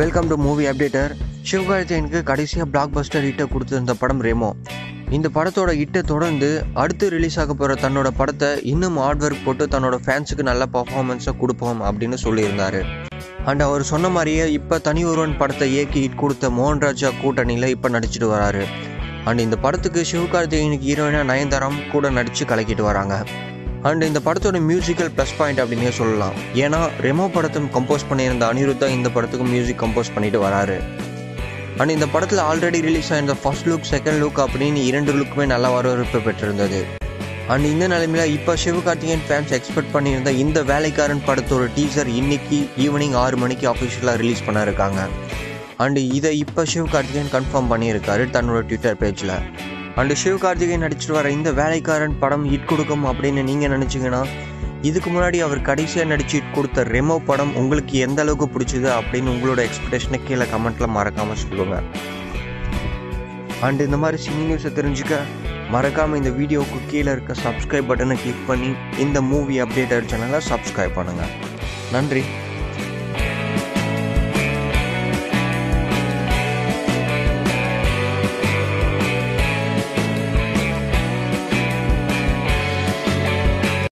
Welcome to movie updater சிவகார்த்தியனுக்கு கடைசியாக black Bastar ஹிட்டை கொடுத்திருந்த படம் ரெமோ. இந்த படத்தோட ஹிட்டை தொடர்ந்து அடுத்து ரிலீஸ் ஆக போகிற தன்னோட படத்தை இன்னும் ஹார்ட் ஒர்க் போட்டு தன்னோட ஃபேன்ஸுக்கு நல்ல பர்ஃபார்மன்ஸை கொடுப்போம் அப்படின்னு சொல்லியிருந்தார். அண்ட் அவர் சொன்ன மாதிரியே இப்போ தனி ஒருவன் படத்தை இயக்கி ஹிட் கொடுத்த மோகன்ராஜா கூட்டணியில் இப்போ நடிச்சிட்டு வராரு. அண்ட் இந்த படத்துக்கு சிவகார்த்திகேயனுக்கு ஹீரோயினாக நயன்தாரம் கூட நடித்து கலக்கிட்டு வராங்க. அண்ட் இந்த படத்தோட மியூசிக்கல் ப்ளஸ் பாயிண்ட் அப்படின்னே சொல்லலாம். ஏன்னா ரெமோ படத்தும் கம்போஸ் பண்ணியிருந்த அனிருத்தா இந்த படத்துக்கு மியூசிக் கம்போஸ் பண்ணிட்டு வராரு. அண்ட் இந்த படத்தில் ஆல்ரெடி ரிலீஸ் ஆயிருந்த ஃபர்ஸ்ட் லுக் செகண்ட் லுக் அப்படின்னு இரண்டு லுக்குமே நல்ல வரவேற்பு பெற்றிருந்தது. அண்ட் இந்த நிலைமையில இப்போ சிவகார்த்திகேயன் ஃபேன்ஸ் எக்ஸ்பெக்ட் பண்ணியிருந்த இந்த வேலைக்காரன் படத்தோட டீசர் இன்னைக்கு ஈவினிங் ஆறு மணிக்கு அஃபிஷியலாக ரிலீஸ் பண்ண இருக்காங்க இதை இப்போ சிவகார்த்திகேயன் கன்ஃபார்ம் பண்ணியிருக்காரு தன்னோட ட்விட்டர் பேஜில் அண்டு சிவகார்த்திகேயன் நடிச்சிட்டு வர இந்த வேலைக்காரன் படம் ஹிட் கொடுக்கும் அப்படின்னு நீங்கள் நினச்சிங்கன்னா இதுக்கு முன்னாடி அவர் கடைசியாக நடிச்சு hit கொடுத்த ரெமோ படம் உங்களுக்கு எந்த அளவுக்கு பிடிச்சது அப்படின்னு உங்களோட எக்ஸ்பெக்டேஷனை கீழே கமெண்ட்டில் மறக்காமல் சொல்லுங்கள் அண்ட் இந்த மாதிரி சினி நியூஸை தெரிஞ்சுக்க மறக்காமல் இந்த வீடியோவுக்கு கீழே இருக்க சப்ஸ்கிரைப் பட்டனை கிளிக் பண்ணி இந்த மூவி அப்டேட்டர் சேனலை சப்ஸ்கிரைப் பண்ணுங்கள் நன்றி.